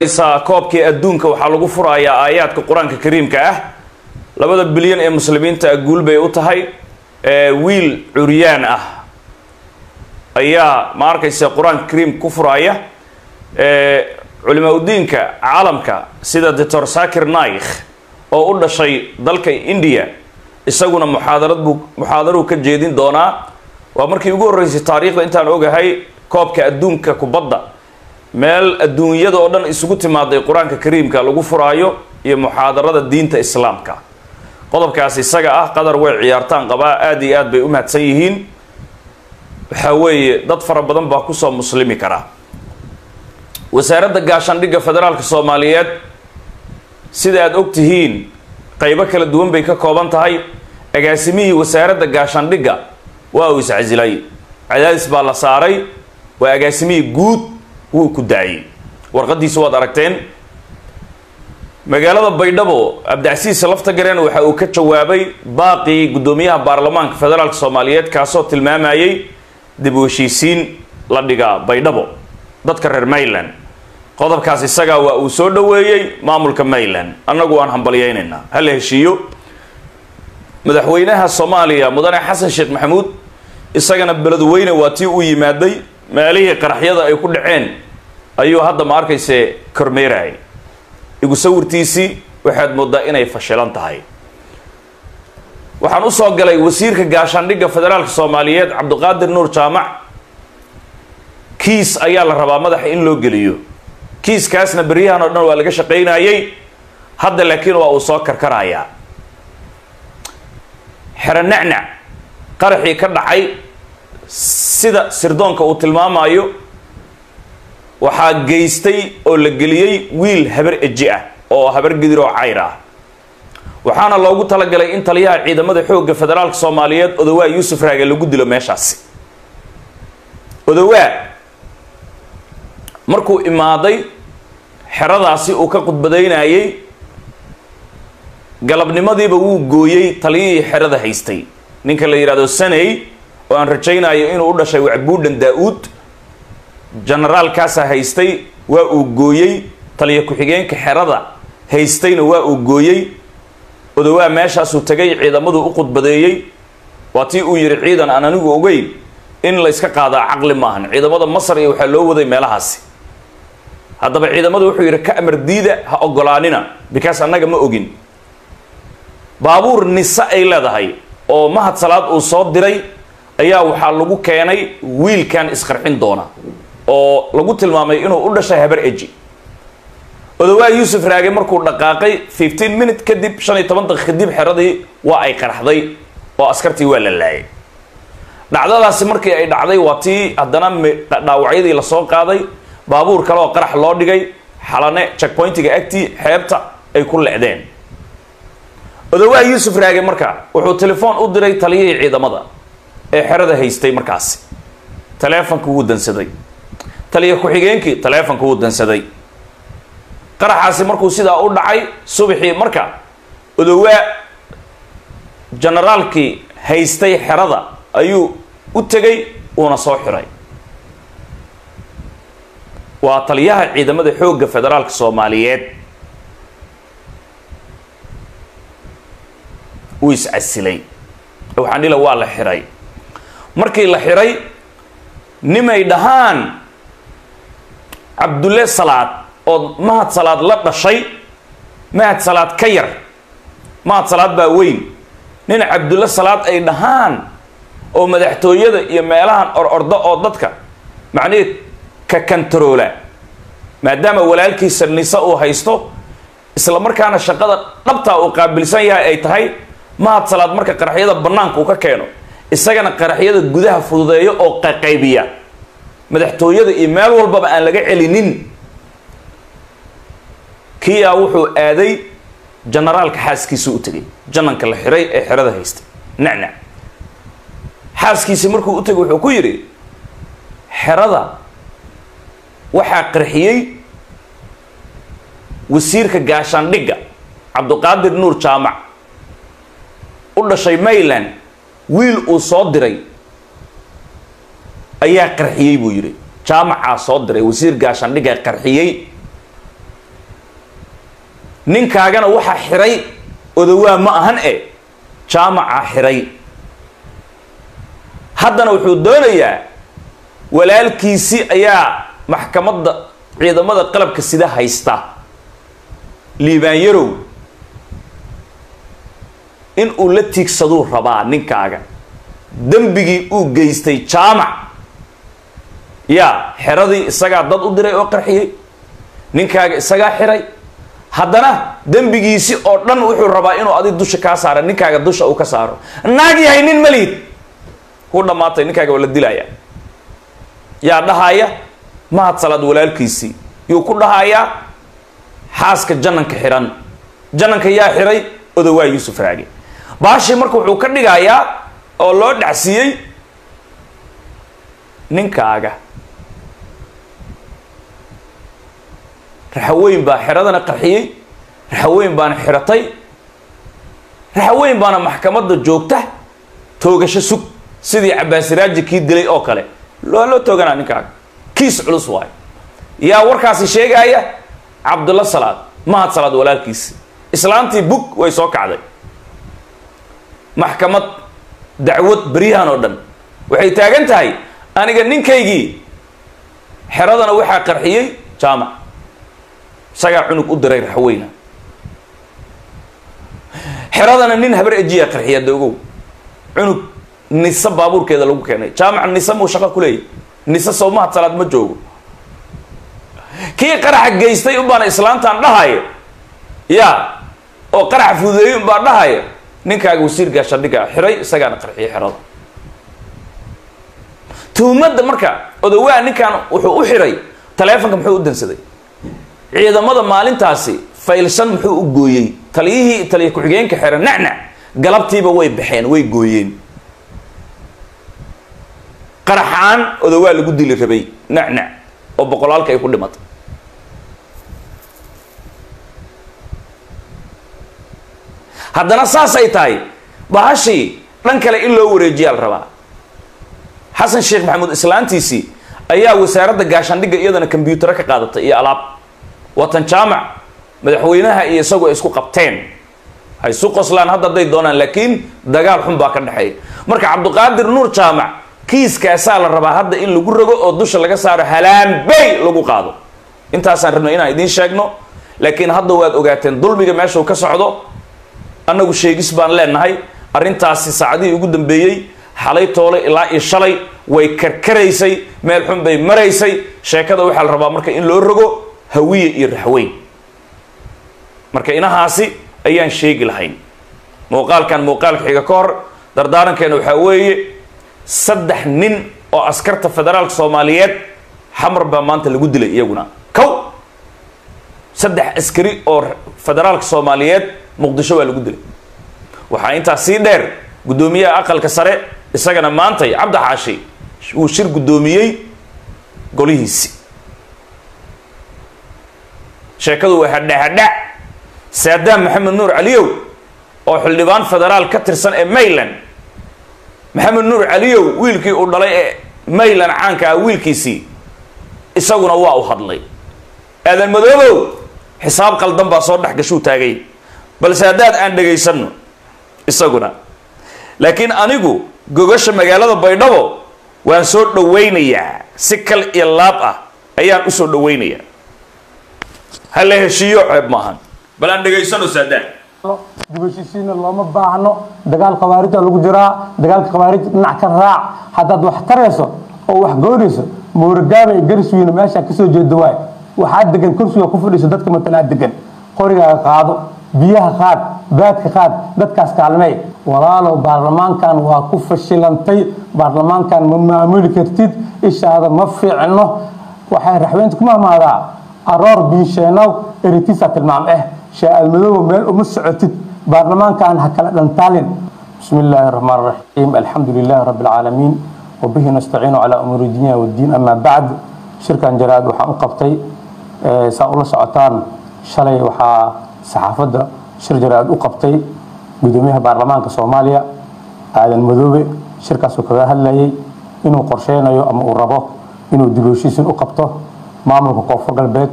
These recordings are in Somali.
koobkii adduunka waxaa lagu furayaa aayaadka qur'aanka kariimka ah. Labada bilyan ee muslimiinta ah guul bay u tahay wiil curyaan ah. Ayaa ma arkaysa qur'aanka kariimka ku furaya culimaa udiinka caalamka sida doctor sakir naikh oo u dhashay dalka india isaguna muxaadarad buu muxaadaruu ka jeedin doonaa. Waa markii ugu horreysay taariikhda intaan ogahay koobka adduunka kubadda meel adduunyada oo dhan isugu timaaday qur'aanka kariimka lagu furaayo iyo muxaadarada diinta islaamka. Qodobkaas isaga ah qadar way ciyaartaan qabaa aada iyo aad bay u mahadsan yihiin. Waxaa weeye dad fara badan baa ku soo muslimi kara. Wasaaradda gaashaandhigga federaalka soomaaliyeed sida aada og tihiin qaybo kala duwan bay ka kooban tahay. Agaasimihii wasaaradda gaashaandhigga waa uu iscasilay cadaadis baa la saaray. Waa agaasimihii guud wuu ku daayey. Warqadiisa waad aragteen magaalada baydhabo abdicasiis laftagareen waxa uu ka jawaabay baaqii guddoomiyaha baarlamaanka federaalka soomaaliyeed kaasoo tilmaamayay dib u heshiisiin la dhigaa baydhabo dadka reer mayland qodobkaas isagaa waa uu soo dhoweeyey maamulka mayland annagu waan hambalyeynaynaa hala heshiiyo. Madaxweynaha soomaaliya mudane xasan sheekh maxamuud isagana beledweyne waa tii u yimaaday meelihii qaraxyada ay ku dhaceen ayuu hadda ma arkayse kormeerayay igu sawirtiisii waxaad moodaa inay fashilan tahay. Waxaan u soo galay wasiirka gaashaandhigga federaalka soomaaliyeed cabdiqaadir nuur jaamac. Kiis ayaa la rabaa madaxa in loo geliyo. Kiiskaasna beryahan oo dhan waa laga shaqaynayay hadda laakiin waa uu soo karkarayaa xero nacnac qaraxii ka dhacay sida sirdoonka uu tilmaamayo waxaa geystay oo la geliyey wiil habar eji ah oo habar gidir oo cayr ah. Waxaana loogu talagalay in taliyaha ciidamada xoogga federaalka soomaaliyeed odowaa yuusuf raage lagu dilo meeshaasi. Odowaa markuu imaaday xeradaasi uu ka khudbadaynayay galabnimadiiba wuu gooyey taliyihii xerada haystay. Ninka la yidhahdo saney oo aan rajaynayo inuu u dhashay wacbuudhan daa-uud generaalkaasa haystay waa uu gooyey. Taliya ku-xigeenka xerada haystayna waa uu gooyey. Odowaa meeshaasuu tegay ciidamadu u khudbadeeyey. Waa tii uu yidhi ciidan aan anigu ogeyn in la yska qaadaa caqli maahan. Ciidamada masar iyo waxaa loo waday meelahaasi. Haddaba ciidamadu wuxuu yidhi ka amar diida ha ogolaanina because annaga ma ogin. Baabuur nise ay leedahay oo mahad salaad uu soo diray ayaa waxaa lagu keenay wiilkan isqarxin doona oo lagu tilmaamay inuu u dhashay habar eji. Odowaa yuusuf raage markuu dhaqaaqay fifteen minute kadib shan iyo toban daqiiq kadib xeradii waa ay qaraxday oo askartii waa la laayay. Dhacdadaasi markii ay dhacday waa tii haddana dhaawacyadii la soo qaaday baabuur kale oo qarax loo dhigay xalane checkpointiga agtii xeebta ay ku lecdeen. Odowaa yuusuf raage marka wuxuu telefoon u diray taliyihii ciidamada ee xerada haystay markaasi. Taleefonka wuu dansaday taliya ku-xigeenkii taleefonka wuu dansaday. Qaraxaasi markuu sidaa u dhacay subaxii marka odowaa generaalkii haystay xerada ayuu u tegay uuna soo xiray. Waa taliyaha ciidamada xoogga federaalka soomaaliyeed. Uu iscasilay waxaan dhila waa la xiray. Markii la xiray nimay dhahaan cabdulle salaad oo mahad salaad la dhashay mahad salaad ka yar. Mahad salaad baa weyn. Nin cabdulle salaad ay dhahaan oo madaxtooyada iyo meelahan or orda oo dadka macnaheed ka kantaroola. Maadaama walaalkiisa nise uu haysto isla markaana shaqada dhabtaa uu qaabilsan yahay ay tahay mahad salaad marka qaraxyada bannaanka uu ka keeno isagana qaraxyada gudaha fududeeyo oo qaqaybiya madaxtooyada iyo meel walbaba aan laga celinin. Kiyaa wuxuu aaday generaalka xaaskiisa u tegay jananka la xiray ee xerada haystay. Nacnac xaaskiisi markuu u tegay wuxuu ku yidhi xerada waxaa qarxiyey wasiirka gaashaandhigga cabdiqaadir nuur jaamac. U dhashay mayland wiil uu soo diray ayaa qarxiyey buu yidhi. Jaamacaa soo diray wasiir gaashaandhiggaa qarxiyey. Ninkaagana waxaa xiray odawaa ma ahan e jaamaca xiray. Haddana wuxuu doonayaa walaalkiisii ayaa maxkamadda ciidamada qalabka sida haysta. Liibaan yarow in uu la tiigsaduu rabaa ninkaaga. Dembigii uu geystay jaamac yaa xeradii isagaa dad u diray oo qarxiyey ninkaaga isagaa xiray haddana dembigiisi oo dhan wuxuu rabaa inuu adig dusha kaa saara ninkaaga dusha uu ka saaro. Naag yahay nin malihid ku dhammaatay ninkaaga waa la dilaya yaa dhahaaya mahad salaad walaalkiisii. Yuu ku dhahayaa xaaska jananka xiran. Jananka yaa xiray odawaa yuusuf raage. Baashii marka wuxuu ka dhigayaa oo loo dhacsiiyey ninkaaga raxaweyn baa xeradana qarxiyey raxaweyn baana xiratay raxaweyn baana maxkamadda joogta toogasho sug sidii cabaasiraaji kii dilay oo kale. Loo loo tooganaa ninkaaga. Kiis culus waayo. Yaa warkaasi sheegaya cabdulla salaad mahad salaad walaalkiisi. Islaantii bug way soo kacday. Maxkamad dacwad beryahan oo dhan. Waxay taagan tahay aniga ninkaygii xeradana waxaa qarxiyey jaamac isagaa cunug u diray raxweyna xeradana nin habar ejiyaa qarxiya doogow. Cunug nise baabuurkeeda lagu keenay. Jaamaca nise muu shaqo ku leeyahy nise soo mahad salaad ma joogo. Kii qaraxa geystay unbaana islaantaan dhahaya ya oo qaraxa fududeeyey unbaa dhahaya ninkaaga wasiir gaashadhiga xiray isagaana qarxiyay xerada tuhmadda marka odawaa ninkaan wuxuu u xiray taleefonka muxuu u dansaday ciidamada maalintaasi faylsan muxuu u gooyey. Taliyihii taliya ku-xigeenka xere nacnac galabtiiba way baxeen way gooyeen. Qaraxaan odawaa lagu dili rabay nacnac oo boqolaalka ay ku dhimatay. Haddana saasay tahay bahashii dhan kale in loo wareejiyaa la rabaa. Xasan sheekh maxamuud islaantiisii ayaa wasaaradda gaashaandhigga iyadana kombyutaro ka qaadatay iyo alaab watan jaamac madaxweynaha iyo isagu ay isku qabteen. Hay isu qoslaan hadda hadday doonaan laakiin dagaal xun baa ka dhexeeya. Marka cabdiqaadir nuur jaamac kiiskaasaa la rabaa hadda in lagu rogo oo dusha laga saaro halaambey lagu qaado. Intaasaan rabno inaan idiin sheegno laakiin hadda waad ogaateen dulmiga meeshuu ka socdo annagu sheegis baan leenahay arrintaasi saacadihii ugu dambeeyey xalay toole ilaa iyo shalay way karkaraysay meel xun bay maraysay. Sheekada waxaa la rabaa marka in loo rogo hawiye iyo raxweyn. Marka inahaasi ayaan sheegi lahayn. Muuqaalkan muuqaalka xiga ka hor dardaarankeena waxaa weeye saddex nin oo askarta federaalka soomaaliyeed xamar baa maanta lagu dilay iyaguna. Kow saddex askari oo federaalka soomaaliyeed muqdisho waa lagu dilay. Waxaa intaas sii dheer guddoomiyaha aqalka sare isagana maantay cabdi xaashi uu shir guddoomiyey golihiisi sheekadu waa hadha hadha saadaam maxamed nuur caliyow oo xildhibaan federaal ka tirsan ee mayland maxamed nuur caliyow wiilkii uu dhalay ee mayland caanka ah wiilkiisii isaguna waa u hadlay. Aadan madoobow xisaab qaldan baa soo dhex gashuu taagay. Balse haddaad aan dhegaysanno isaguna. Laakiin anigu gogasha magaalada baydhabo waan soo dhawaynayaa si kal iyo laab ah ayaan u soo dhawaynayaa ha la heshiiyo ceeb maahan. Bal aan dhegaysano saadaan. Dibashiisiina looma baahno. Dagaal khawaarija lagu jiraa. Dagaalka khawaarij dhinac ka raac. Haddaad wax tarayso oo wax goonayso mooragaaba iyo gariswiina meeshaa ka soo jeedo waay waxaa degan kursiga ku fadhiiso dadka matalaa degan qorigaaga qaado biyaha qaad baadka qaad dadkaas kaalmey walaalow baarlamaankan waa ku fashilantay. Baarlamaankan ma maamuli kartid. Ishaada ma fiicno. Waxay raxweynta ku mahmaadaa aroor biisheenow eritiisa tilmaam eh shaaadmadooba meel uma socotid baarlamaankan ha kala dhantaalin bismi illaahi raxmaan raxiim alxamdu lilaahi rabbi alcaalamiin wabihi nastaciinu calaa umuuri dunya waddiin amaa bacd shirkan jaraad waxaan u qabtay saa ula socotaan shalay waxaa saxaafadda shir jaraad u qabtay gudoomiyaha baarlamaanka soomaaliya aadan madoobe. Shirkaasuu kaga hadlayay inuu qorsheynayo ama uu rabo inuu dib heshiisin u qabto maamulka koonfur galbeed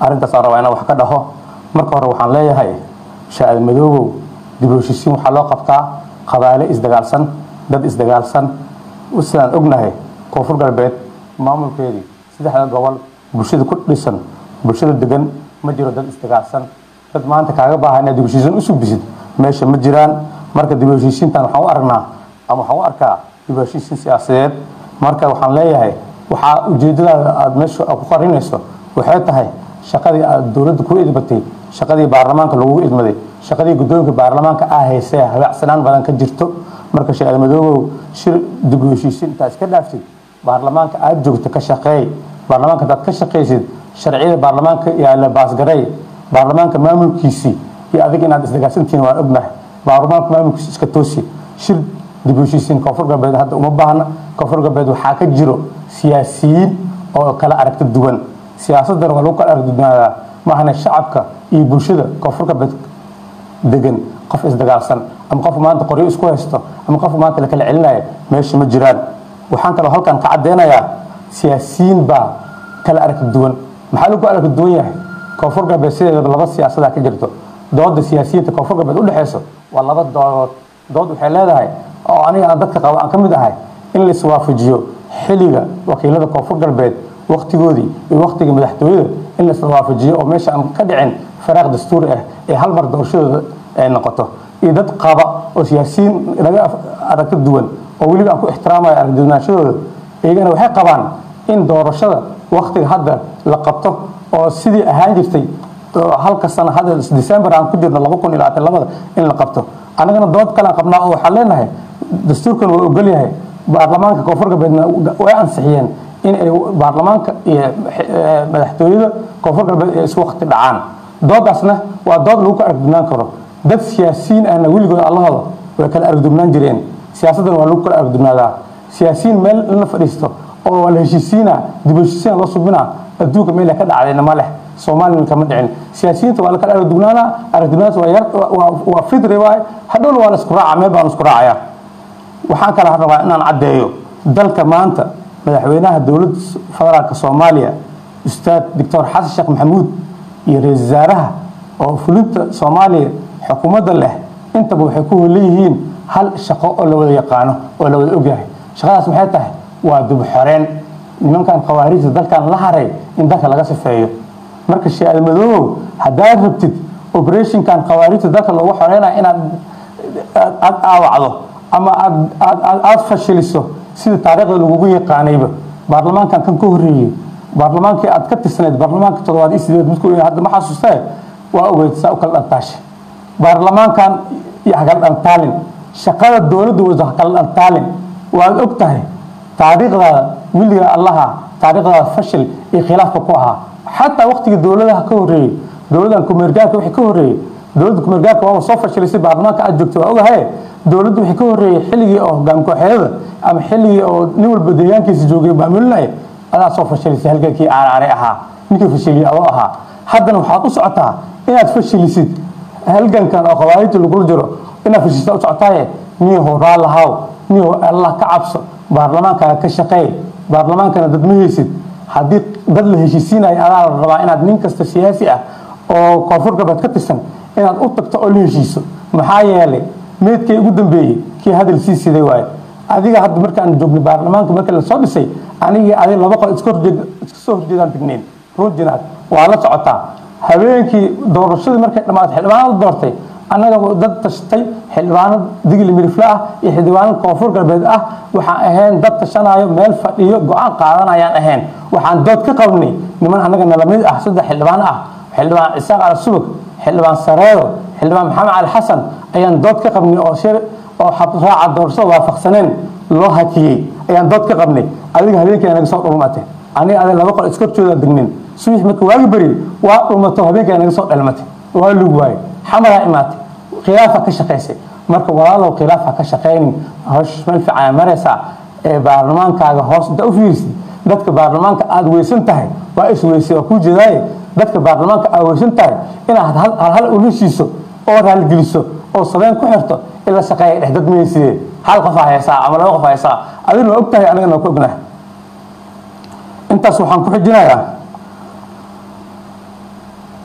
arrintaasaan rabaa inaan wax ka dhaho. Marka hore waxaan leeyahay shaacir madoobow dib u waxaa loo qabtaa qabaale isdagaalsan dad isdagaalsan sidaan ognahay koonfur galbeed maamulkeedii saddexda gobol bulshada ku dhisan bulshada degan ma jiro dad isdagaalsan dad maanta kaaga baahan inaad dib u heshiisiin u sugbisid meesha ma jiraan. Marka dib u waxaan u aragnaa ama waxaan u arkaa dib u siyaasadeed. Marka waxaan leeyahay waxaa ujeedadaada aada meesha ku qarinayso waxay tahay shaqadii aad dowladda ku idbatay shaqadii baarlamaanka lagu idmaday shaqadii guddoonka baarlamaanka ah haysee hagaacsanaan badan ka jirto. Marka sheekh madoobow shir dib u heshiisiin intaa iska dhaaftid baarlamaanka aada joogto ka shaqeey baarlamaanka hadaad ka shaqaysid sharciyada baarlamaanka yaalla baasgaray baarlamaanka maamulkiisii iyo adig inaad isdagaarsantihiin waan ognahay. Baarlamaanka maamulkiisi iska toosi shir dib u heshiisiin koonfur galbeed hadda uma baahna koonfur galbeed waxaa ka jiro siyaasiyiin oo kala aragti duwan. Siyaasaddan waa lagu kala aragti duwanaadaa maahane shacabka iyo bulshada koonfur galbeed degan qof isdagaalsan ama qof maanta qoryo isku haysto ama qof maanta la kala celinaya meesha ma jiraan. Waxaan kaloo halkan ka caddeynayaa siyaasiyiin baa kala aragti duwan. Maxaa lagu aragti duwan yahay? Koonfur galbeed sideedaba laba siyaasadaa ka jirto. Dooda siyaasiyiinta koonfur galbeed udhexeyso waa laba doodood dood waxay leedahay oo aniga aan dadka qabo aan ka mid ahay in la iswaafajiyo xilliga wakiilada koonfur galbeed waktigoodii iyo waktiga madaxtooyada in la iswaafajiyo oo meesha aan ka dhicin faraaq dastuuri ah ee hal mar doorashadooda ay noqoto. Iyo dad qaba oo siyaasiyiin naga aragti duwan oo weliba aan ku ixtiraamayo aragtiduwanaanshadooda iyagana waxay qabaan in doorashada waktiga hadda la qabto oo sidii ahaan jirtay halka sano hadda december aan ku jirno laba kun iyo labaatan labada in la qabto. Annagana dood kalean qabnaa oo waxaan leenahay dastuurkan waa ogol yahay baarlamaanka koonfur galbeedna way ansixiyeen in ay baarlamaanka iyo madaxtooyada koonfur galbeed ay isku dhacaan. Doodaasna waa dood lagu ka aragdubnaan karo. Dad siyaasiyiin ahna weligooda allahooda way kala aragdubnaan jireen. Siyaasaddan waa lagu kala aragdubnaadaa siyaasiyiin meel la fadhiisto oo waa la heshiisiina dib heshiisiina loo subinaa adduunka meel ka dhacdayna ma leh. Soomaalina kama dhicin. Siyaasiyiinta waa la kala aragdubnaanaa aragdubnaantas waa yar waa fidri waay hadhowna waa la isku raaca meel baa la isku raacaya waxaan kala rabaa inaan caddeeyo dalka maanta madaxweynaha dowladda federaalka soomaaliya ustaad doctor xasan sheekh maxamuud iyo ra'isul wasaaraha oo fulinta soomaaliya xukuumadda leh. Intaba waxay ku leeyihiin hal shaqo oo la wada yaqaano oo la wada ogyahay. Shaqadaas maxay tahay? Waa dubxoreen nimankan khawaarijda dalkan la haray in dalka laga sifeeyo. Marka sheeal madoobow haddaad rabtid operationkan khawaarijda dalka loogu xoreynaya inaad aad aawacdo ama aad fashiliso sida taariikhda lagugu yaqaanayba. Baarlamaankan kan ka horreeyey baarlamaankii aad ka tirsanayd baarlamaanka toddobaad iyo sideed midku hadda ma xasuustee waa ogeyd saa u kala dhantaashay baarlamaankan iyo hakala dhantaalin. Shaqada dowladda wasa hakala dhantaalin. Waad og tahay taariikhdaada wiliga allaha taariikhdaada fashil iyo khilaafka ku ahaa. Xataa waqtigii dowladaha ka horreeyey dowladan kumeergaarka wixii ka horreeyey dowladda kumeergaarka waa soo fashilisay baarlamaanka aad joogto waa ogahaye dowladdu wixii ka horreeyey xilligii oo hogaami kooxeedada ama xilligii oo nin walba deegaankiisa joogay maamulinaya adaa fashilisay halgankii aaraare ahaa ninkii fashiliyey adoo ahaa. Haddana waxaad u socotaa inaad fashilisid halgankan oo khawaarijta lagula jiro inaad fashilisa u socotaaye niyahow raallahaw niyahow allah ka cabso baarlamaankaaga ka shaqeey baarlamaankana dad ma haysid. Haddii dad la heshiisiinaya adaa la rabaa inaad nin kasta siyaasi ah oo koonfur galbeed ka tirsan inaad u tagto oo la heshiiso maxaa yeelay meedkii ugu dambeeyey kii hadal sii siday waaye. Adiga hadda markaan joognay baarlamaanka markii la soo dhisay anigii adiga laba qol iska soo horjeedaan tegnayn runjinaad waa la socotaa. Habeenkii doorashadii markay dhammaatay xildhibaanada doortay annaga dad tashtay xildhibaano digli mirifle ah iyo xildhibaano koonfur galbeed ah. Waxaan ahayn dad tashanayo meel fadhiyo go'aan qaadanayaan ahayn. Waxaan dood ka qabnay niman annaga nalamid ah saddex xildhibaano ah. Xildhibaan isaaq al subag xildhibaan sareedo xildhibaan maxamed cali xasan ayaan dood ka qabnay oo shir oo raaca doorashada waafaqsaneen loo hakiyey. Ayaan dood ka qabnay. Adiga habeenkii naga soo dhulmatay. Aniga adiga laba qol iska horjoodaa degnin subax marka waagi beri waa dhulmato habeenkii naga soo dhalmatay waa lug waaye. Xamaraa imaatay. Khilaafa ka shaqaysay marka walaalow khilaafa ka shaqaynin hosh meel fiican maraysaa ee baarlamaankaaga hoos inta u fiirisid dadka baarlamaanka aada weysan tahay waa isweysay waa kuu jeedaaye dadka baarlamaanka aada weysan tahay inaad halhal u heshiiso oo raalgeliso oo sabeyn ku xirto ila shaqeeya dhex dad maysidee hal qof aa haysaa ama laba qof haysaa? Adigna waa og tahay anigana ku ognahay intaas waxaan ku xijinayaa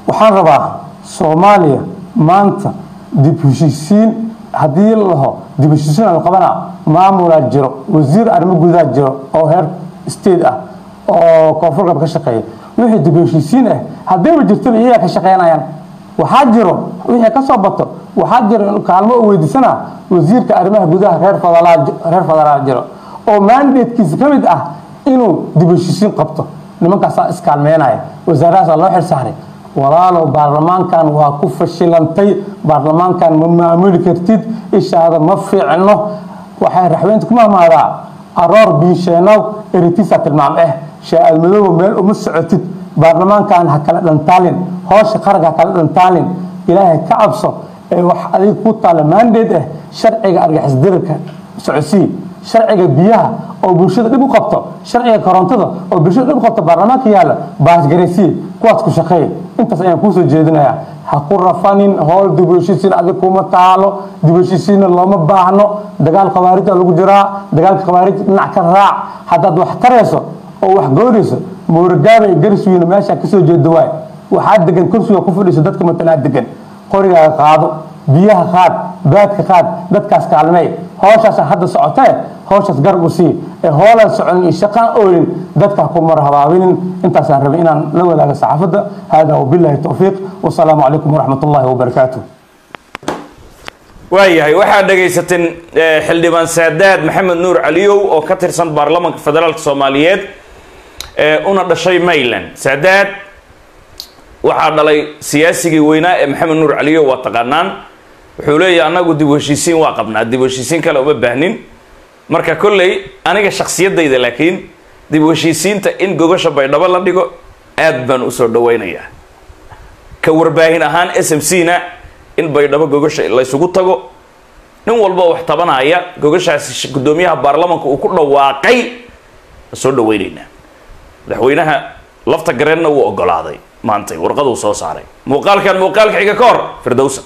waxaan rabaa soomaaliya maanta dib heshiisiin haddii la laho dib heshiisiin la qabana maamulaa jiro wasiir arrimo gudaha jiro oo heer state ah oo koonfur galbeed ka shaqeeya. Wixii dib heshiisiin ah haddiiba jirtaba iyagaa ka shaqeynayaan waxaa jiro wixii ka soo bato waxaa jiro kaalmo u weydiisana wasiirka arrimaha gudaha reer federaal jiro oo mandatekiisa ka mid ah inuu dib heshiisiin qabto nimankaasaa iskaalmeynaya wasaarahaasaa loo xilsaaray walaalow baarlamaankan waa ku fashilantay baarlamaankan ma maamuli kartid ishaada ma fiicno waxay raxweynta ku mahmaadaa aroor biisheenow eritiisa tilmaam eh shaaadmadooba meel uma socotid baarlamaankan ha kala dhantaalin hoosha qaranka ha kala dhantaalin. Ilaahay ka cabso ee wax adiga ku taalla maandeed ah sharciga argixisdirarka socodsii sharciga biyaha oo bulshada dhib u qabto sharciga korontada oo bulshada dhib u qabto baarlamaanka yaalla baasgaraysiye kuwaas ku shaqeey intaas ayaan kuusoo jeedinayaa ha ku rafanin howl dib u heshiisiin adig kuma taalo dib u heshiisiinna looma baahno. Dagaal khawaarija lagu jiraa dagaalka khawaarij dhinac ka raac. Haddaad wax tarayso oo wax goynayso mooragaabay gariswiina meesha ka soo jeeda waay. Waxaa degan kursiga ku fadhiiso dadka matalaa degan qorigaaga qaado biyaha qaad baadka qaad dadkaas kaalmey howshaas hadda socotee howshaas garab u sii. Ee hoolaan soconin iyo shaqaan oolin dadka ku marhabaabinin. Intaasaan rabay inaan la wadaaga saxaafadda hada wabillahi towfiiq wasalaamu calaykum waraxmat ullahi wabarakaatuh waayahay waxaad dhegaysateen xildhibaan saadaad maxamed nuur caliyow oo ka tirsan baarlamaanka federaalka soomaaliyeed. ee una dhashay mayland saadaad waxaa dhalay siyaasigii weynaa ee maxamed nuur caliyow waa taqaanaan. Wuxuu leeyahay annagu dib u heshiisiin waa qabnaa dib u heshiisiin kale uma baahnin. Marka kolley aniga shaksiyadayda laakiin dib u heshiisiinta in gogasha baydhabo la dhigo aad baan u soo dhawaynayaa. Ka warbaahin ahaan s m c na in baydhabo gogasha laysugu tago. Nin walba wax tabanaya gogashaasi guddoomiyaha baarlamanka uu ku dhawaaqay soo dhawaynaynaa madaxweynaha lafta gareenna wuu ogolaaday. Maantay warqaduu soo saaray. Muuqaalkan muuqaalka xiga ka hor firdowsa